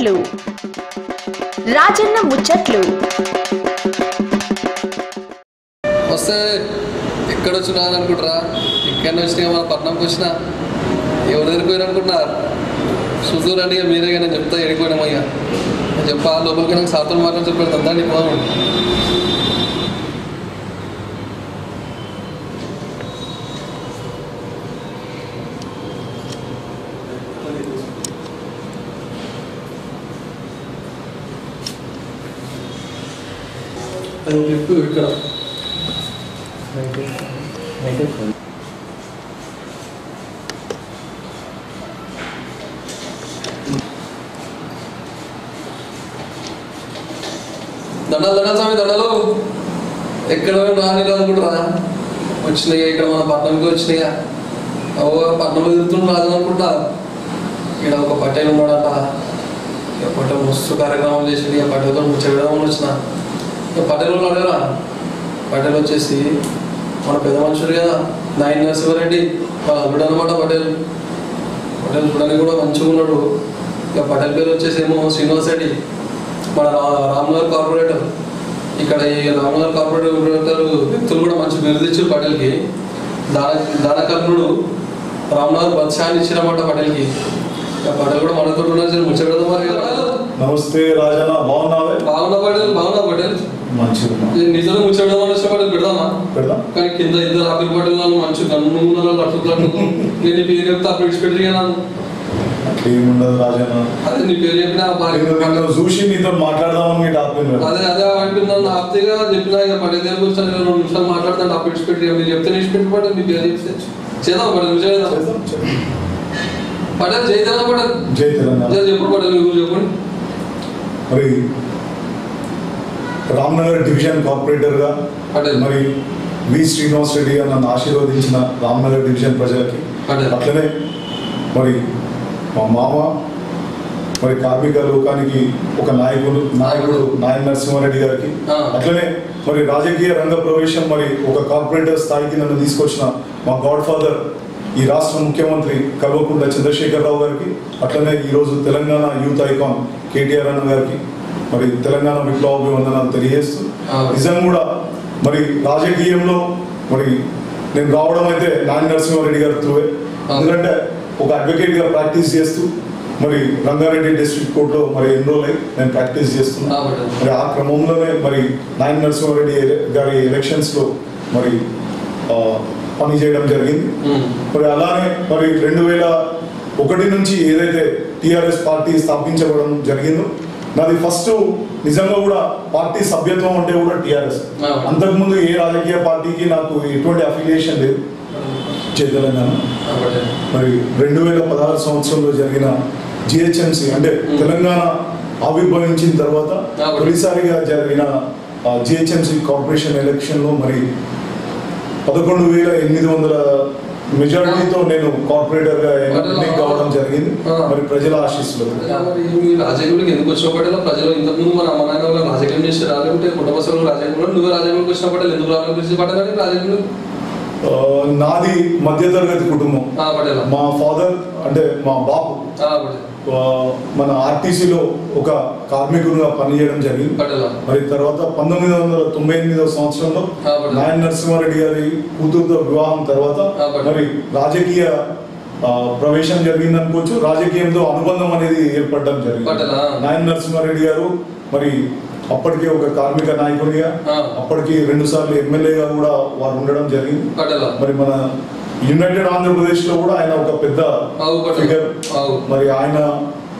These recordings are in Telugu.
ముచ్చట్లు. రాజన్న ముచ్చట్లు. వస్తే ఎక్కడ వచ్చినా అని అనుకుంటారా ఇక్కడ వచ్చినా మన పట్నంకి వచ్చినా? ఎవరు ఎదిరిపోయారు అనుకుంటున్నారు? చూద్దురండి ఇక మీరే నేను చెప్తా ఎడిపోయినాం అయ్యా నేను చెప్పా లోపలికి నాకు సార్తో మాత్రం చెప్పాడు అంతా పోదాం. అని చెప్పి ఇక్కడ దండాలు దండ స్వామి దండలు ఎక్కడ రాని అనుకుంటారా వచ్చినాయి. ఇక్కడ మన పట్టణంకి వచ్చినాయా ఓ పట్టణంలో తిరుగుతున్న రాజు అనుకుంటా. ఇక్కడ ఒక పట్టేలు ఉన్నాడట. ఇక పట్టెలు మస్తు కార్యక్రమాలు చేసి ఇక పట్టెలతో ముచ్చడం వచ్చిన. ఇక పట్టెలు అడగరా పటేల్ వచ్చేసి మన పెద్ద మనుషులు కదా. నాయన నరసింహారెడ్డి వాళ్ళ అల్లుడు అనమాట పటేల్. పటేల్ చూడడానికి కూడా మంచిగా ఉన్నాడు. ఇక పటేల్ పేరు వచ్చేసి ఏమో శ్రీనివాస్ రెడ్డి. మన రామ్నగర్ కార్పొరేటర్. ఇక్కడ ఈ రామ్నగర్ కార్పొరేటర్ వ్యక్తులు కూడా మంచి బిరుదు ఇచ్చారు పటేల్కి. దాన దానకర్ణుడు రామ్నగర్ బత్సాన్ని ఇచ్చినమాట పటేల్కి. ఇక పటేల్ కూడా మనతో మరి. నమస్తే రాజన్న బాగున్నావే? బాగున్నా పటేల్ బాగున్నా పటేల్. ఉన్నా. నిజంగా ముచ్చడం వచ్చే పటేల్ పెడదామా? పెడదాం. కానీ కింద ఇద్దరు ఆపిల్ వాళ్ళు మంచి ఉన్నారు అట్లా అట్లా నేను నీ పేరు చెప్తే అప్పుడు నన్ను. అట్లేముండదు రాజన్న. అదే నీ పేరు చెప్పిన నన్ను చూసి నీతో మాట్లాడదామని మీ టాపిక్ అదే అదే అంటున్నాను ఆప్తిగా చెప్పినా ఇక పడే దగ్గర కూర్చొని నేను రెండు నిమిషాలు మాట్లాడతాను అప్పుడు విడిచిపెట్టి మీరు చెప్తే విడిచిపెట్టి పడే నీ పేరు చెప్తే చేద్దాం పడే నువ్వు చేద్దాం పడే చేద్దాం పడే జై తెలంగాణ. చెప్పుడు రామ్నగర్ డివిజన్ కార్పొరేటర్గా పటేల్. మరి వి శ్రీనివాస్ రెడ్డి గారు నన్ను ఆశీర్వదించిన రామ్నగర్ డివిజన్ ప్రజలకి. అట్లనే మరి మా మామ మరి కార్మిక లోకానికి ఒక నాయకుడు నాయకుడు నాయన నరసింహారెడ్డి గారికి. అట్లనే మరి రాజకీయ రంగ ప్రవేశం మరి ఒక కార్పొరేటర్ స్థాయికి నన్ను తీసుకొచ్చిన మా గాడ్ ఫాదర్ ఈ రాష్ట్ర ముఖ్యమంత్రి కల్వకుంట్ల చంద్రశేఖరరావు గారికి అట్లనే ఈరోజు తెలంగాణ యూత్ ఐకాన్ కేటీఆర్ అన్న గారికి మరి తెలంగాణ విప్లవాభివందనాలు తెలియజేస్తూ. నిజం కూడా మరి రాజకీయంలో మరి నేను రావడం అయితే నాని నరసింహారెడ్డి గారి త్రూవే. ఎందుకంటే ఒక అడ్వకేట్గా ప్రాక్టీస్ చేస్తూ మరి రంగారెడ్డి డిస్ట్రిక్ట్ కోర్టులో మరి ఎన్రోల్ అయి నేను ప్రాక్టీస్ చేస్తున్నా ఆ, పటేల్. మరి ఆ క్రమంలోనే మరి నాయన నరసింహారెడ్డి గారి ఎలక్షన్స్లో మరి పని చేయడం జరిగింది. మరి అలానే మరి రెండు వేల ఒకటి నుంచి ఏదైతే టిఆర్ఎస్ పార్టీ స్థాపించబడడం జరిగిందో నాది ఫస్ట్ నిజంగా కూడా పార్టీ సభ్యత్వం అంటే కూడా టిఆర్ఎస్. అంతకుముందు ఏ రాజకీయ పార్టీకి నాకు ఎటువంటి అఫిలియేషన్ లేదు తెలంగాణ. మరి రెండు వేల పదహారు సంవత్సరంలో జరిగిన జిహెచ్ఎంసి అంటే తెలంగాణ ఆవిర్భవించిన తర్వాత తొలిసారిగా జరిగిన జిహెచ్ఎంసి కార్పొరేషన్ ఎలక్షన్లో మరి పదకొండు వేల ఎనిమిది వందల మెజారిటీతో నేను కార్పొరేటర్గా ఎన్నిక కావడం జరిగింది. మరి ప్రజల ఆశీస్సులు. రాజకీయాలకు ఎందుకు వచ్చినప్పటిలో ప్రజలు ఇంతకుముందు మన అమ్మ నాన్న రాజకీయం చేసి రాలేకుంటే కుటుంబ సభ్యులు రాజకీయంలో నువ్వు రాజకీయాలకు వచ్చినప్పటి ఎందుకు రాజకీయంలో? ఆ, నాది మధ్యతరగతి కుటుంబం మా ఫాదర్ అంటే మా బాపు. ఆ, మన ఆర్టీసీలో ఒక కార్మికుడుగా పనిచేయడం జరిగింది మరి తర్వాత పంతొమ్మిది వందల తొంభై ఎనిమిదవ సంవత్సరంలో. నాయన నరసింహారెడ్డి గారి కూతురుతో వివాహం తర్వాత. మరి రాజకీయ ప్రవేశం జరిగింది అనుకోవచ్చు రాజకీయంతో అనుబంధం అనేది ఏర్పడడం జరిగింది. నాయన నరసింహారెడ్డి గారు మరి అప్పటికే ఒక కార్మిక నాయకుడిగా ఆ. అప్పటికి రెండు సార్లు ఎమ్మెల్యేగా కూడా వారు ఉండడం జరిగింది మరి మన యునైటెడ్ ఆంధ్రప్రదేశ్లో కూడా ఆయన ఒక పెద్ద. ఫిగర్. మరి ఆయన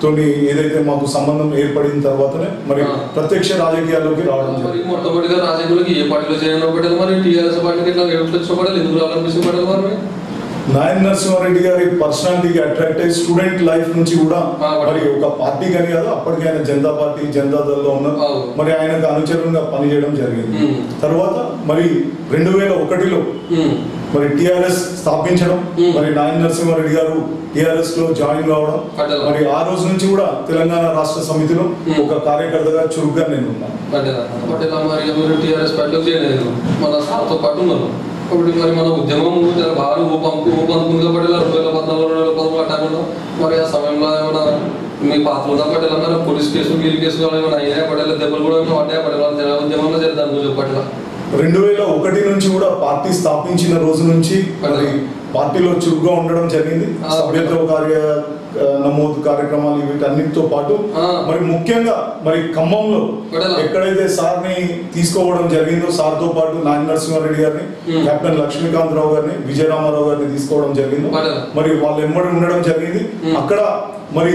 తోని ఏదైతే మాకు సంబంధం ఏర్పడిన తర్వాతనే మరి. ప్రత్యక్ష రాజకీయాల్లోకి రావడం మొట్టమొదటిగా రాజకీయాలకు ఏ పార్టీలో పటేల్ మరి టీఆర్ఎస్ పార్టీకి ఇట్లా ఎందుకు రావాలనిపించిన పటేల్ మరి నాయన నరసింహారెడ్డి గారి పర్సనాలిటీకి అట్రాక్ట్ అయ్యి స్టూడెంట్ లైఫ్ నుంచి కూడా మరి ఒక పార్టీ కానీ కాదు అప్పటికి ఆయన జనతా పార్టీ జనతా దళలో ఉన్న. మరి ఆయనకు అనుచరులుగా పనిచేయడం జరిగింది. తర్వాత మరి రెండు వేల ఒకటిలో. మరి టిఆర్ఎస్ స్థాపించడం. మరి నాయన నరసింహారెడ్డి గారు టిఆర్ఎస్లో జాయిన్ కావడం. మరి ఆ రోజు నుంచి కూడా తెలంగాణ రాష్ట్ర సమితిలో. ఒక కార్యకర్తగా చురుగ్గా నేను ఉన్నాను పటేలా మరి మీరు మన మరి ఉద్యమం బాగా ఊపంపు ఊపందుకుంది కాబట్టి రెండు వేల పద్నాలుగు రెండు వేల పదమూడు ఆ టైంలో మరి ఆ సమయంలో ఏమైనా మీ పాత్ర ఉందా పట్టేలా అన్నారు? పోలీస్ కేసు వీల్ కేసు ఏమైనా అయినా పట్టేలా దెబ్బలు కూడా ఏమైనా పడ్డాయి? పట్టేలా ఉద్యమంలో చేద్దాం నువ్వు పట్టేలా రెండు వేల ఒకటి నుంచి కూడా పార్టీ స్థాపించిన రోజు నుంచి మరి పార్టీలో చురుగ్గా ఉండడం జరిగింది. ఆ. సభ్యత్వ కార్య నమోదు కార్యక్రమాలు వీటన్నిటితో పాటు. మరి ముఖ్యంగా మరి ఖమ్మంలో. ఎక్కడైతే సార్ని తీసుకోవడం జరిగిందో సార్తో పాటు నాయన నరసింహారెడ్డి గారిని. కెప్టెన్ లక్ష్మీకాంత్ రావు గారిని విజయరామారావు గారిని తీసుకోవడం జరిగింది. మరి వాళ్ళు ఎంబడి ఉండడం జరిగింది. అక్కడ మరి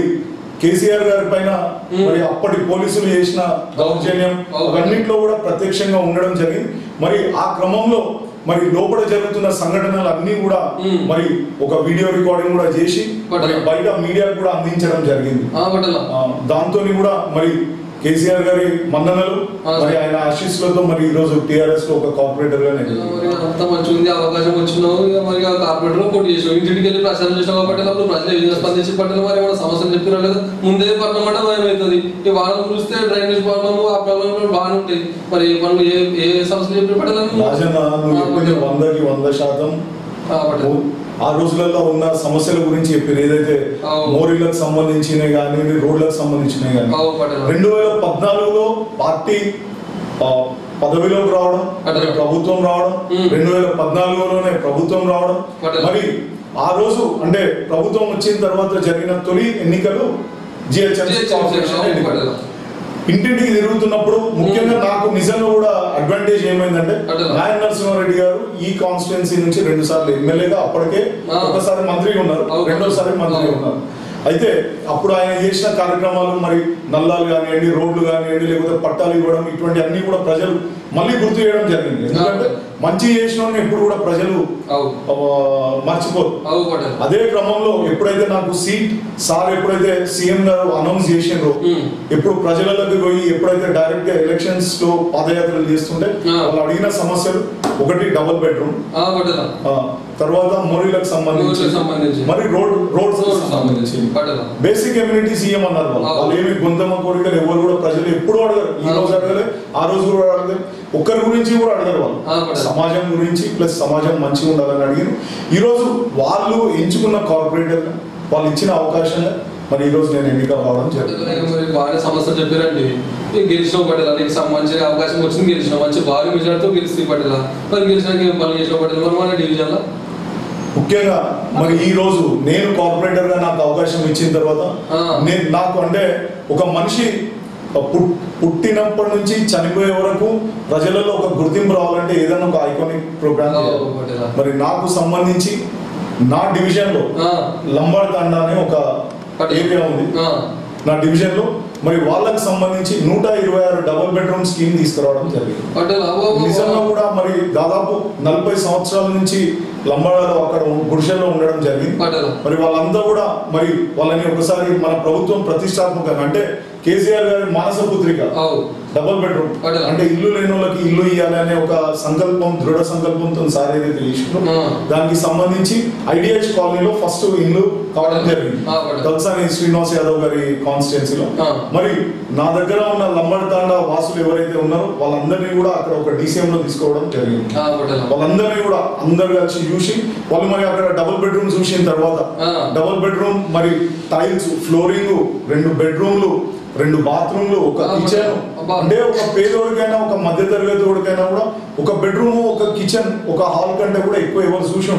కేసీఆర్ గారి పైన. మరి అప్పటి పోలీసులు చేసిన దౌర్జన్యం అవును. అవన్నింటిలో కూడా ప్రత్యక్షంగా ఉండడం జరిగింది మరి ఆ క్రమంలో మరి లోపల జరుగుతున్న సంఘటనలు అన్ని కూడా. మరి ఒక వీడియో రికార్డింగ్ కూడా చేసి బయట మీడియాకు కూడా అందించడం జరిగింది. దాంతో కూడా మరి కేసీఆర్ గారి మన్ననలు ఆ. మరి ఆయన ఆశీస్సులతో మరి ఈ రోజు టిఆర్ఎస్లో ఒక కార్పొరేటర్గా అంత మంచి ఉంది అవకాశం వచ్చినావు మరి ఆ కార్పొరేటర్లో పోటీ చేసావు ఇంటికి వెళ్ళి ప్రచారం చేసావు కాబట్టి అప్పుడు ప్రజలు ఏ విధంగా స్పందించి పట్టిన మరి ఏమైనా సమస్యలు చెప్పినా లేదా ముందే పట్టణం అంటే భయం అవుతుంది ఈ వారం చూస్తే డ్రైనేజ్ ప్రాబ్లమ్ ఆ ప్రాబ్లం బాగానే ఉంటాయి. మరి పనులు ఏ ఏ సమస్యలు చెప్పిన పట్టాలని వందకి వంద శాతం ఆ రోజులలో ఉన్న సమస్యల గురించి చెప్పారు ఏదైతే. మోరీలకు సంబంధించినవి కానీ రోడ్లకు సంబంధించినవి కానీ రెండు వేల పద్నాలుగులో పార్టీ పదవిలోకి రావడం ప్రభుత్వం రావడం. రెండు వేల పద్నాలుగులోనే ప్రభుత్వం రావడం. మరి ఆ రోజు అంటే ప్రభుత్వం వచ్చిన తర్వాత జరిగిన తొలి ఎన్నికలు జిహెచ్ఎంసీ ఇంటింటికి తిరుగుతున్నప్పుడు ముఖ్యంగా నాకు నిజంగా కూడా అడ్వాంటేజ్ ఏమైందంటే. నాయన నరసింహారెడ్డి గారు ఈ కాన్స్టిట్యున్సీ నుంచి రెండు సార్లు ఎమ్మెల్యేగా అప్పటికే. ఒకసారి మంత్రిగా ఉన్నారు. రెండోసారి మంత్రిగా అవును. ఉన్నారు అయితే అప్పుడు ఆయన చేసిన కార్యక్రమాలు మరి నల్లాలు కానివ్వండి రోడ్లు కానివ్వండి లేకపోతే పట్టాలు ఇవ్వడం ఇటువంటి అన్ని కూడా ప్రజలు మళ్ళీ గుర్తు చేయడం జరిగింది. ఎందుకంటే మంచి చేసిన ఎప్పుడు కూడా ప్రజలు మర్చిపోరు. అదే క్రమంలో ఎప్పుడైతే నాకు సీట్ సార్ ఎప్పుడైతే సీఎం గారు అనౌన్స్ చేసిండ్రో ఉమ్. ఎప్పుడు ప్రజలలోకి పోయి ఎప్పుడైతే డైరెక్ట్గా ఎలక్షన్స్లో పాదయాత్రలు చేస్తుంటే. వాళ్ళు అడిగిన సమస్యలు ఒకటి డబుల్ బెడ్రూమ్ తర్వాత మోరీలకు సంబంధించి. మరి రోడ్ రోడ్స్ సంబంధించి. బేసిక్ కమ్యూనిటీ సీఎం అన్నారు వాళ్ళు. ఏమి గొంతమ్మ కోరికలు ఎవరు కూడా ప్రజలు ఎప్పుడు అడగరు. ఈ. రోజు అడగలే ఆ రోజు కూడా అడగలేదు ఒక్కరి గురించి కూడా అడగరు వాళ్ళు. సమాజం గురించి ప్లస్ సమాజం మంచిగా ఉండాలని అడిగారు. ఈ రోజు వాళ్ళు ఎంచుకున్న కార్పొరేటర్ వాళ్ళు ఇచ్చిన అవకాశంగా మరి ఈ రోజు నేను ఎన్నిక కావడం జరిగింది. మరి బాగానే సమస్యలు చెప్పారండి. నీకు గెలిచినావు పట్టేలా నీకు సంబంధించిన అవకాశం వచ్చింది గెలిచినావు. మంచి భారీ మెజార్టీతో గెలిచి పట్టేలా మరి గెలిచినాక పనులు చేసినావు పట్టేలా మరి మన డివిజన్లో ముఖ్యంగా మరి ఈ రోజు నేను కార్పొరేటర్గా నాకు అవకాశం ఇచ్చిన తర్వాత. నేను నాకు అంటే ఒక మనిషి పుట్టినప్పటి నుంచి చనిపోయే వరకు ప్రజలలో ఒక గుర్తింపు రావాలంటే ఏదైనా ఒక ఐకానిక్ ప్రోగ్రామ్. మరి నాకు సంబంధించి నా డివిజన్లో. లంబాడ్ తండ అనే ఒక. ఏరియా ఉంది నా డివిజన్లో మరి వాళ్ళకి సంబంధించి నూట ఇరవై ఆరు డబుల్ బెడ్రూమ్ స్కీమ్ తీసుకురావడం జరిగింది. నిజంగా కూడా మరి దాదాపు నలభై సంవత్సరాల నుంచి లంబాడాలో అక్కడ గుడిసెల్లో ఉండడం జరిగింది. మరి వాళ్ళందరూ కూడా మరి వాళ్ళని ఒకసారి మన ప్రభుత్వం ప్రతిష్టాత్మకంగా అంటే కేసీఆర్ గారి మానస పుత్రిక డబుల్ బెడ్రూమ్. అంటే ఇల్లు లేని వాళ్ళకి ఇల్లు ఇవ్వాలి అనే ఒక సంకల్పం దృఢ సంకల్పంతో సార్ ఏదైతే ఆ. దానికి సంబంధించి ఐడియాస్ కాలనీలో ఫస్ట్ ఇల్లు కావడం. జరిగింది. తలసాని శ్రీనివాస్ యాదవ్ గారి కాన్స్టిట్యున్సీలో. మరి నా దగ్గర ఉన్న లంబడతాండ వాసులు ఎవరైతే ఉన్నారో వాళ్ళందరినీ కూడా అక్కడ ఒక DCM లో తీసుకోవడం జరిగింది. వాళ్ళందరినీ కూడా అందరు కలిసి చూసి వాళ్ళు మరి అక్కడ డబుల్ బెడ్రూమ్ చూసిన తర్వాత. డబుల్ బెడ్రూమ్ మరి టైల్స్ ఫ్లోరింగ్ రెండు బెడ్రూమ్లు రెండు బాత్రూమ్లు ఒక కిచెన్. అంటే ఒక పేదోడికైనా ఒక మధ్య తరగతి వాడికైనా కూడా ఒక బెడ్రూమ్ ఒక కిచెన్ ఒక హాల్ కంటే కూడా ఎక్కువ ఎవరు చూసి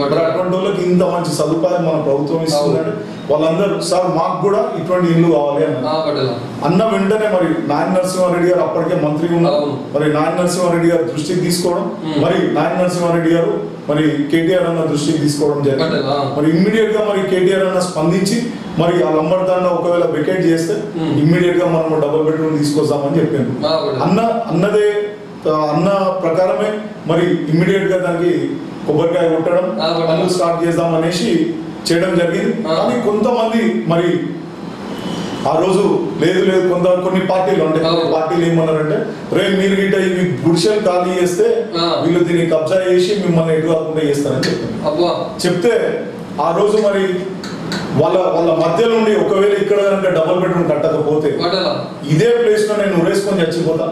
మరి అటువంటి వాళ్ళకి ఇంత మంచి సదుపాయం మన ప్రభుత్వం ఇస్తుందంటే వాళ్ళందరూ సార్ మాకు కూడా ఇటువంటి ఇల్లు కావాలి పట్టేలా. అన్న వెంటనే మరి నాయన నరసింహారెడ్డి గారు అప్పటికే మంత్రిగా ఉన్నారు. మరి నాయన నరసింహారెడ్డి గారు దృష్టికి తీసుకోవడం. మరి నాయన నరసింహారెడ్డి గారు మరి కేటీఆర్ అన్న దృష్టికి తీసుకోవడం జరిగింది. మరి ఇమ్మీడియట్గా మరి కేటీఆర్ అన్న స్పందించి మరి ఆ లంబర్దాండ ఒకవేళ వెకేట్ చేస్తే మ్మ్. ఇమ్మీడియట్గా మనం డబుల్ బెడ్రూమ్ తీసుకొస్తామని చెప్పాను. అన్న అన్నదే అన్న ప్రకారమే మరి ఇమ్మీడియట్గా దానికి కొబ్బరికాయ కొట్టడం. పనులు స్టార్ట్ చేద్దాం అనేసి చేయడం జరిగింది. కానీ కొంతమంది మరి ఆ రోజు లేదు లేదు కొంత కొన్ని పార్టీలు అవును. పార్టీలు ఏమన్నారంటే రే మీరు గిట్ట ఇవి గుడిసెలు ఖాళీ చేస్తే. వీళ్ళు దీన్ని కబ్జా చేసి మిమ్మల్ని ఎటు కాకుండా చేస్తారని చెప్పారు అబ్బా చెప్తే ఆ రోజు మరి వాళ్ళ వాళ్ళ మధ్య నుండి ఒకవేళ ఇక్కడ కనుక డబుల్ బెడ్రూమ్ కట్టకపోతే ఇదే ప్లేస్లో నేను ఉరేసుకొని చచ్చిపోతా.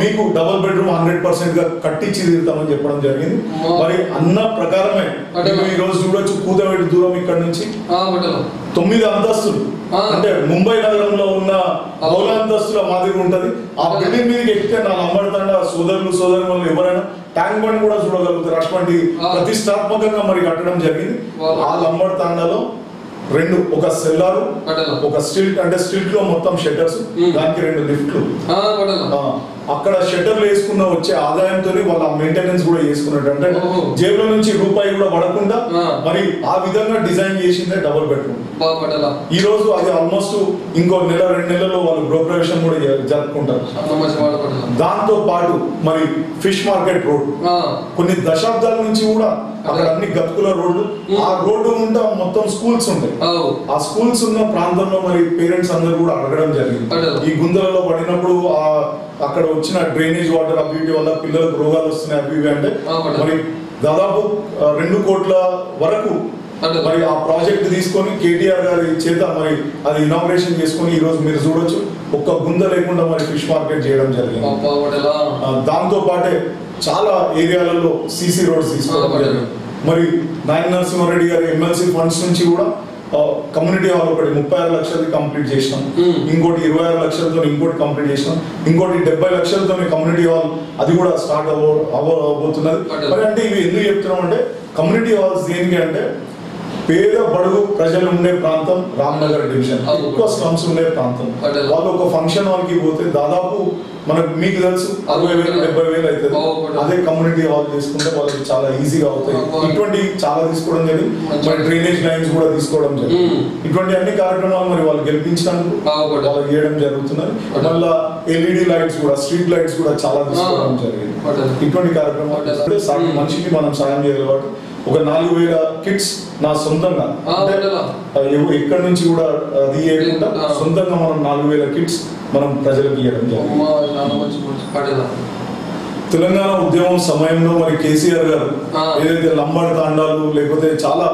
మీకు డబుల్ బెడ్రూమ్ హండ్రెడ్ పర్సెంట్గా కట్టించి తీరుతామని చెప్పడం జరిగింది. మరి అన్న ప్రకారమే ఈ రోజు చూడొచ్చు కూతవేటి దూరం ఇక్కడ నుంచి తొమ్మిది అంతస్తులు. అంటే ముంబై నగరంలో ఉన్న. బహుళ అంతస్తుల మాదిరి ఉంటది ఆ. బిల్డింగ్ మీదకి ఎక్కితే నా లంబడతండ సోదరులు సోదరు వాళ్ళు ఎవరైనా ట్యాంక్ బండ్ కూడా చూడగలుగుతారు అటువంటి. ప్రతిష్టాత్మకంగా మరి కట్టడం జరిగింది. ఆ లంబడతాండలో రెండు ఒక సెల్లారు ఒక స్ట్రీట్ అంటే స్ట్రీట్లో మొత్తం షట్టర్స్ మ్మ్. దానికి రెండు లిఫ్ట్లు. అక్కడ షట్టర్లు వేసుకున్న వచ్చే ఆదాయంతో వాళ్ళ మెయింటెనెన్స్ కూడా చేసుకున్నట్టు అంటే. జేబులో నుంచి రూపాయి కూడా పడకుండా. మరి ఆ విధంగా డిజైన్ చేసిందే డబుల్ బెడ్రూమ్ ఈ రోజు అది ఆల్మోస్ట్ ఇంకో నెల రెండు నెలల్లో వాళ్ళు గృహప్రవేశం కూడా జరుపుకుంటారు. దాంతో పాటు మరి ఫిష్ మార్కెట్ రోడ్ కొన్ని దశాబ్దాల నుంచి కూడా అక్కడ అన్ని గతుకుల రోడ్లు. ఆ రోడ్డు ఉంటా మొత్తం స్కూల్స్ ఉంటాయి ఆ స్కూల్స్ ఉన్న ప్రాంతంలో మరి పేరెంట్స్ అందరూ కూడా అడగడం జరిగింది. ఈ గుంతలలో పడినప్పుడు ఆ అక్కడ వచ్చిన డ్రైనేజ్ వాటర్ వీటి వల్ల పిల్లలకు రోగాలు వస్తున్నాయి అవి అంటే. మరి దాదాపు రెండు కోట్ల వరకు. మరి ఆ ప్రాజెక్ట్ తీసుకొని కేటీఆర్ గారి చేత మరి అది ఇనాగ్రేషన్ చేసుకొని ఈ రోజు మీరు చూడొచ్చు. ఒక్క గుంద లేకుండా మరి ఫిష్ మార్కెట్ చేయడం జరిగింది. దాంతో పాటే చాలా ఏరియాలలో సీసీ రోడ్స్ తీసుకోవడం జరిగింది. మరి నాయన నరసింహారెడ్డి గారి ఎమ్మెల్సీ ఫండ్స్ నుంచి కూడా కమ్యూనిటీ హాల్ ఒకటి ముప్పై ఆరు లక్షలది కంప్లీట్ చేసినాం Hmm. ఇంకోటి ఇరవై ఆరు లక్షలతో ఇంకోటి కంప్లీట్ చేసినాం ఇంకోటి డెబ్బై లక్షలతో కమ్యూనిటీ హాల్ అది కూడా స్టార్ట్ అవ్వ అవ్వబోతున్నది. మరి అంటే ఇవి ఎందుకు చెప్తున్నాం అంటే కమ్యూనిటీ హాల్స్ దేనికి అంటే పేద బడుగు ప్రజలు ఉండే ప్రాంతం రామ్నగర్ డివిజన్. ఎక్కువ స్లమ్స్ ఉండే ప్రాంతం. వాళ్ళు ఒక ఫంక్షన్ హాల్కి పోతే దాదాపు మనకు మీకు తెలుసు అరవై వేలు డెబ్బై వేలు అవుతుంది. అదే కమ్యూనిటీ హాల్ తీసుకుంటే వాళ్ళకి చాలా ఈజీగా అవుతాయి. ఇటువంటి చాలా తీసుకోవడం జరిగింది. మరి డ్రైనేజ్ లైన్స్ కూడా తీసుకోవడం జరిగింది. ఇటువంటి అన్ని కార్యక్రమాలు మరి వాళ్ళు గెలిపించినందుకు. వాళ్ళకి చేయడం జరుగుతున్నది. మళ్ళా ఎల్ఈడి లైట్స్ కూడా స్ట్రీట్ లైట్స్ కూడా చాలా తీసుకోవడం. జరిగింది. ఇటువంటి కార్యక్రమాలు. మనిషికి మనం సాయం చేయగలం కాబట్టి ఒక నాలుగు వేల కిట్స్ నా సొంతంగా. ఎక్కడి నుంచి కూడా అది చేయకుండా. సొంతంగా మనం నాలుగు వేల కిట్స్ మనం ప్రజలకు ఇవ్వడం తెలంగాణ ఉద్యమం సమయంలో మరి కేసీఆర్ గారు. ఏదైతే లంబాడి తాండాలు లేకపోతే చాలా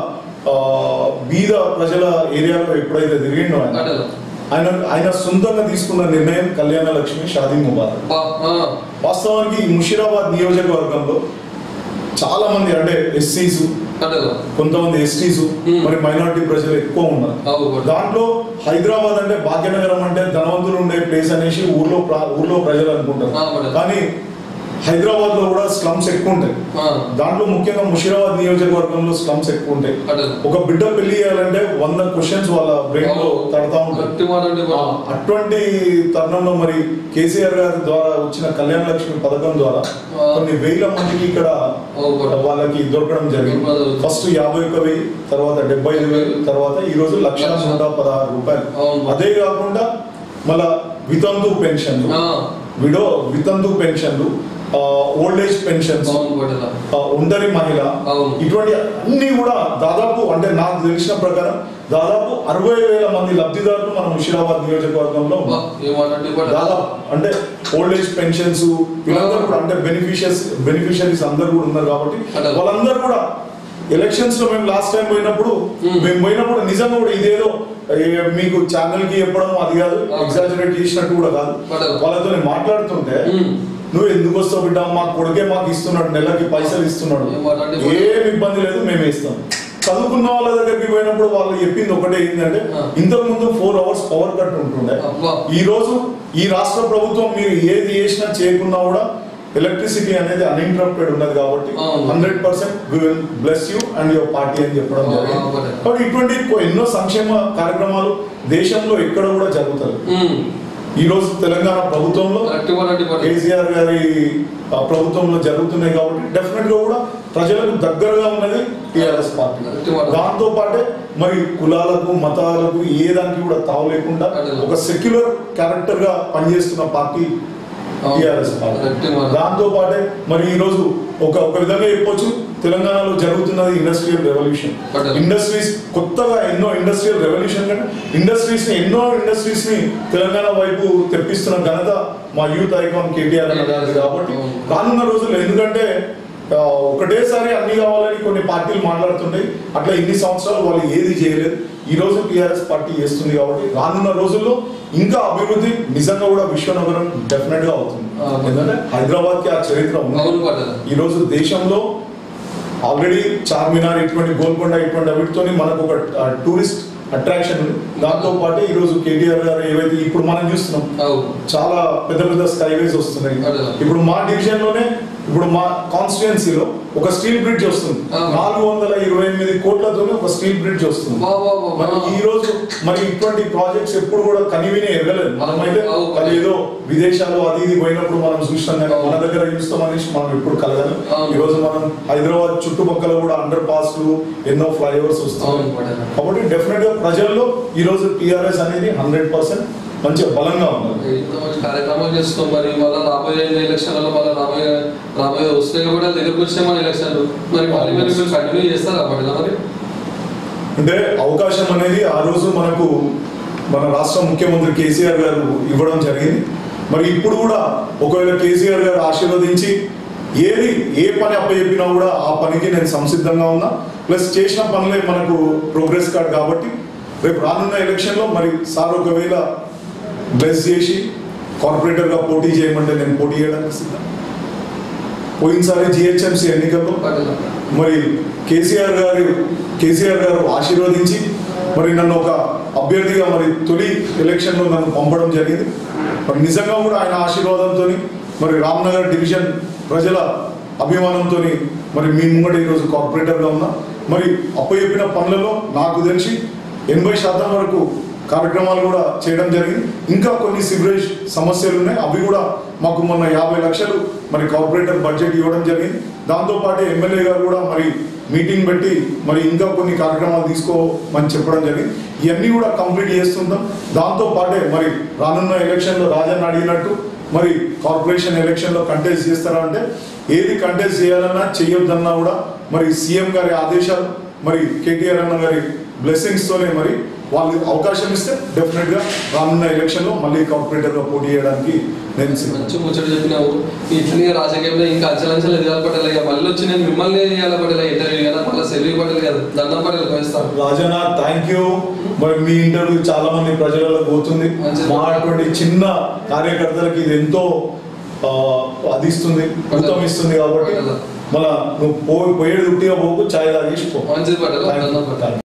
బీద ప్రజల ఏరియాలో ఎప్పుడైతే తిరిగిండో ఆయన ఆయన ఆయన సొంతంగా తీసుకున్న నిర్ణయం కళ్యాణ లక్ష్మి షాదీ ముబారక్. వాస్తవానికి ముషిరాబాద్ నియోజకవర్గంలో చాలా మంది అంటే ఎస్సీస్ కొంతమంది ఎస్టీస్. మరి మైనారిటీ ప్రజలు ఎక్కువ ఉన్నారు దాంట్లో హైదరాబాద్ అంటే భాగ్యనగరం అంటే ధనవంతులు ఉండే ప్లేస్ అనేసి ఊర్లో ఊర్లో ప్రజలు అనుకుంటారు. కానీ హైదరాబాద్లో కూడా స్లమ్స్ ఎక్కువ ఉంటాయి దాంట్లో ముఖ్యంగా ముషిరాబాద్ నియోజకవర్గంలో స్లమ్స్ ఎక్కువ ఉంటాయి ఒక బిడ్డ పెళ్ళి చేయాలంటే వంద క్వశ్చన్స్ వాళ్ళ బ్రెయిన్లో తడతా ఉంటాయి. అటువంటి తరుణంలో మరి కేసీఆర్ గారి ద్వారా వచ్చిన కళ్యాణ లక్ష్మి పథకం ద్వారా. కొన్ని వేల మందికి ఇక్కడ వాళ్ళకి దొరకడం జరిగింది. ఫస్ట్ యాభై ఒక వెయ్యి తర్వాత డెబ్బై ఐదు వేలు తర్వాత ఈ రోజు లక్ష. నూట పదహారు రూపాయలు. అదే కాకుండా మళ్ళా వితంతు పెన్షన్లు. విడో వితంతు పెన్షన్లు. ఓల్డ్ ఏజ్ పెన్షన్స్ ఒంటరి మహిళ. ఇటువంటి అన్ని కూడా దాదాపు అంటే నాకు తెలిసిన ప్రకారం దాదాపు అరవై వేల మంది లబ్ధిదారులు మన ముషిరాబాద్ నియోజకవర్గంలో దాదాపు అంటే ఓల్డ్ ఏజ్ పెన్షన్స్ వీళ్ళందరూ కూడా అంటే బెనిఫిషియర్స్ బెనిఫిషియరీస్ అందరూ కూడా ఉన్నారు కాబట్టి. వాళ్ళందరూ కూడా ఎలక్షన్స్లో మేము లాస్ట్ టైం పోయినప్పుడు. మేము పోయినప్పుడు నిజంగా కూడా ఇదేదో మీకు ఛానల్కి చెప్పడం అది కాదు. ఎగ్జాజరేట్ చేసినట్టు కూడా కాదు. వాళ్ళతో మాట్లాడుతుంటే. నువ్వు ఎందుకు వస్తావు బిడ్డ మా కొడుకే మాకు ఇస్తున్నాడు నెలకి పైసలు ఇస్తున్నాడు ఏం ఇబ్బంది లేదు మేము ఇస్తాం చదువుకున్న వాళ్ళ దగ్గరికి పోయినప్పుడు వాళ్ళు చెప్పింది ఒకటే ఏంటంటే. ఇంతకు ముందు ఫోర్ అవర్స్ పవర్ కట్ ఉంటుండే. ఈ రోజు ఈ రాష్ట్ర ప్రభుత్వం మీరు ఏది చేసినా చేయకున్నా కూడా ఎలక్ట్రిసిటీ అనేది అన్ఇంటరప్టెడ్ ఉన్నది కాబట్టి. Hundred percent we will bless you and your party అని చెప్పడం జరిగింది. కాబట్టి ఇటువంటి ఎన్నో సంక్షేమ కార్యక్రమాలు దేశంలో ఎక్కడ కూడా జరుగుతాయి ఉమ్. ఈ రోజు తెలంగాణ ప్రభుత్వంలో కేసీఆర్ గారి ప్రభుత్వంలో జరుగుతున్నాయి కాబట్టి డెఫినెట్గా కూడా ప్రజలకు దగ్గరగా ఉన్నది టిఆర్ఎస్ పార్టీ. దాంతో పాటే మరి కులాలకు మతాలకు ఏ దానికి కూడా తావు లేకుండా. ఒక సెక్యులర్ క్యారెక్టర్గా పనిచేస్తున్న పార్టీ. TRS party. దాంతో పాటే మరి ఈ రోజు ఒక ఒక విధంగా చెప్పొచ్చు తెలంగాణలో జరుగుతున్నది ఇండస్ట్రియల్ రెవల్యూషన్. ఇండస్ట్రీస్ కొత్తగా ఎన్నో ఇండస్ట్రియల్ రెవల్యూషన్ కానీ ఇండస్ట్రీస్ని ఎన్నో ఇండస్ట్రీస్ని తెలంగాణ వైపు తెప్పిస్తున్న ఘనత మా యూత్ ఐకాన్ కేటీఆర్ గారిది కాబట్టి. రానున్న రోజుల్లో ఎందుకంటే ఒకటేసారి అన్ని కావాలని కొన్ని పార్టీలు మాట్లాడుతుంటాయి అట్లా ఇన్ని సంవత్సరాలు వాళ్ళు ఏది చేయలేదు ఈ రోజు టీఆర్ఎస్ పార్టీ చేస్తుంది కాబట్టి రానున్న రోజుల్లో ఇంకా అభివృద్ధి నిజంగా కూడా విశ్వనగరం డెఫినెట్గా అవుతుంది ఎందుకంటే హైదరాబాద్కి ఆ చరిత్ర ఉంది. ఈ రోజు దేశంలో ఆల్రెడీ చార్మినార్ ఇటువంటి గోల్కొండ ఇటువంటి వీటితో మనకు ఒక టూరిస్ట్ అట్రాక్షన్ దాంతో పాటు ఈ రోజు కేటీఆర్ గారు ఏవైతే ఇప్పుడు మనం చూస్తున్నాం చాలా పెద్ద పెద్ద స్కైవేస్ వస్తున్నాయి. ఇప్పుడు మా డివిజన్లోనే ఇప్పుడు మా కాన్స్టిట్యుయెన్సీలో ఒక స్టీల్ బ్రిడ్జ్ వస్తుంది. నాలుగు వందల ఇరవై ఎనిమిది కోట్లతోనే ఒక స్టీల్ బ్రిడ్జ్ వస్తుంది మరి. ఈ రోజు మరి ఇటువంటి ప్రాజెక్ట్స్ ఎప్పుడు కూడా కనివినే ఎరగలేదు మనమైతే అవు. అది ఏదో విదేశాలు అది ఇది పోయినప్పుడు మనం చూసినాం కానీ. మన దగ్గర చూస్తాం అనేసి మనం ఎప్పుడు కలగదు. ఈ రోజు మనం హైదరాబాద్ చుట్టుపక్కల కూడా అండర్ పాస్లు ఎన్నో ఫ్లైఓవర్స్ పడ్డదా. కాబట్టి డెఫినెట్గా ప్రజల్లో ఈ రోజు టిఆర్ఎస్ అనేది హండ్రెడ్ పర్సెంట్ మంచిగా బలంగా కార్యక్రమాలు చేస్తున్నాం మరి మళ్ళీ రాబోయే ఎలక్షన్లలో మళ్ళీ రాబోయే రాబోయే వస్తే కూడా దగ్గరకు వచ్చే మన ఎలక్షన్లు. మరి మళ్ళీ మరి మీరు కంటిన్యూ చేస్తారా పట్టిన మరి? అంటే అవకాశం అనేది ఆ రోజు మనకు మన రాష్ట్ర ముఖ్యమంత్రి కేసీఆర్ గారు ఇవ్వడం జరిగింది. మరి ఇప్పుడు కూడా ఒకవేళ కేసీఆర్ గారు ఆశీర్వదించి ఏది ఏ పని అప్పచెప్పినా కూడా ఆ పనికి నేను సంసిద్ధంగా ఉన్నా. ప్లస్ చేసిన పనులే మనకు ప్రోగ్రెస్ కార్డ్ కాబట్టి రేపు రానున్న ఎలక్షన్లో మరి సార్ ఒకవేళ బ్లెస్ చేసి కార్పొరేటర్గా పోటీ చేయమంటే నేను పోటీ చేయడానికి సిద్ధం. పోయినసారి జిహెచ్ఎంసీ ఎన్నికల్లో మరి కేసీఆర్ గారు కేసీఆర్ గారు ఆశీర్వదించి మరి నన్ను ఒక అభ్యర్థిగా మరి తొలి ఎలక్షన్లో నన్ను పంపడం జరిగింది. మరి నిజంగా కూడా ఆయన ఆశీర్వాదంతో మరి రామ్నగర్ డివిజన్ ప్రజల అభిమానంతో మరి మీ ముంగట ఈరోజు కార్పొరేటర్గా ఉన్నా. మరి అప్పచెప్పిన పనులలో నాకు తెలిసి ఎనభై శాతం వరకు కార్యక్రమాలు కూడా చేయడం జరిగింది. ఇంకా కొన్ని సివరేజ్ సమస్యలు ఉన్నాయి అవి కూడా మాకు మొన్న యాభై లక్షలు మరి కార్పొరేటర్ బడ్జెట్ ఇవ్వడం జరిగింది. దాంతోపాటు ఎమ్మెల్యే గారు కూడా మరి మీటింగ్ పెట్టి మరి ఇంకా కొన్ని కార్యక్రమాలు తీసుకోమని చెప్పడం జరిగింది. ఇవన్నీ కూడా కంప్లీట్ చేస్తుంటాం. దాంతోపాటే మరి రానున్న ఎలక్షన్లో రాజన్న అడిగినట్టు మరి కార్పొరేషన్ ఎలక్షన్లో కంటెస్ట్ చేస్తారా అంటే ఏది కంటెస్ట్ చేయాలన్నా చేయొద్దన్నా కూడా మరి సీఎం గారి ఆదేశాలు మరి కేటీఆర్ అన్న గారి బ్లెస్సింగ్స్తోనే మరి వాళ్ళు అవకాశం ఇస్తే డెఫినెట్గా రానున్న ఎలక్షన్లో మళ్ళీ కార్పొరేటర్గా పోటీ చేయడానికి నేను. మంచి ముచ్చట చెప్పినావు. ఇట్లనే రాజకీయంలో ఇంకా అంచెలంచెలు ఎదగాలి పడాలి ఇక. మళ్ళీ వచ్చి నేను మిమ్మల్ని చేయాలి పడాలి ఇంటర్వ్యూ కదా మళ్ళీ సెలవు పడాలి కదా. దండం పడాలి పోయిస్తాను రాజనా థ్యాంక్ యూ మరి మీ ఇంటర్వ్యూ చాలా మంది ప్రజలలో పోతుంది. మా అటువంటి చిన్న కార్యకర్తలకి ఇది ఎంతో ఆ, అది ఇస్తుంది కాబట్టి మళ్ళా నువ్వు పో పోయేది ఉట్టిగా పోకు ఛాయ్ తాగేసి పో.